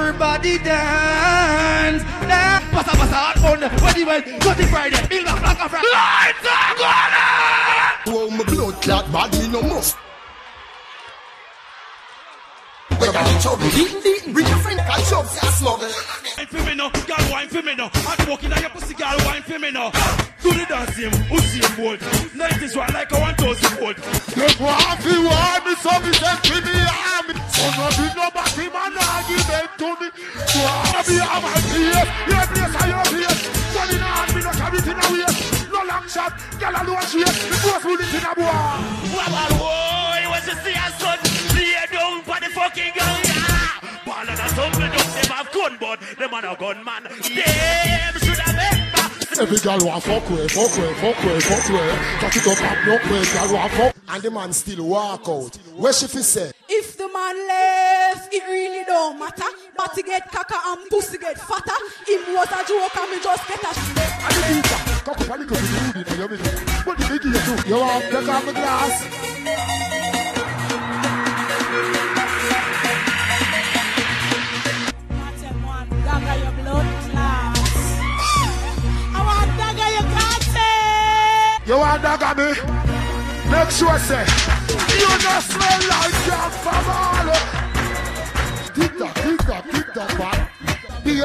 Everybody dance. Dance. Passa, passa, hot on. What do you want? Cut it Friday. Build up, black of Lights are gonna. Oh, my blood clot bad, me no must. When I chubby, beating, beating, bring your friend, catch up, yeah, smuggle. Wine for me now, girl wine for me now. Hot walking on your pussy, girl wine for me now. Do the dance same, Usain Bolt. 90s one like a 1000 volt. The coffee want me, so me say give me arm. So no be no body man be a man here, your place are your place. Gun in hand, me no carry it in a waist. No long shot, girl a low shape. The boss will it in a boy. Wow, wow, boy, when you see a son, lay down for the fucking gun, yeah. Ball and a son, me don't them have gun, but them are a gunman. Them should have been back. Every girl want fuck with, fuck with, fuck with, fuck with. Touch it up and block with, girl want fuck. And the man still walk out. Where she fi say? If the man left, it really don't matter. But to get caca and pussy get fatter. Him was a joke and me just get a a you want take off the glass? I want dagger your cat. You want dagger me? Make sure say you not smell like Baby,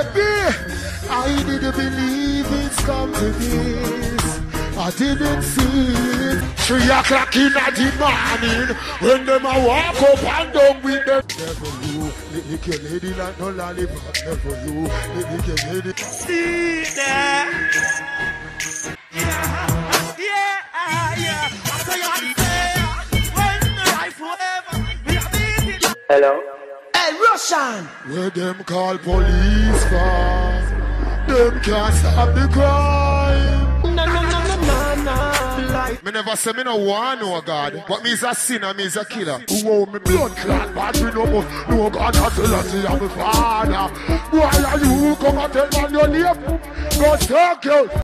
I didn't believe it's come to this. I didn't see it. Three o'clock in the morning when them a walk up and down with them. Never you, lick your lady like no lollipop. Never you, lick your lady. See there. Yeah, yeah, yeah. After you say, when the life forever, we are beating. Hello? Hey, Russian! Where them call police for? Them can't stop the crime. No, no, no, no, no, no. Like, Me never say me no want no God, but me is a sinner, me is a killer. Who owe me blood clot, but we no must no God has to let see I'm a father. Why are you come and tell man your name? Go talk you.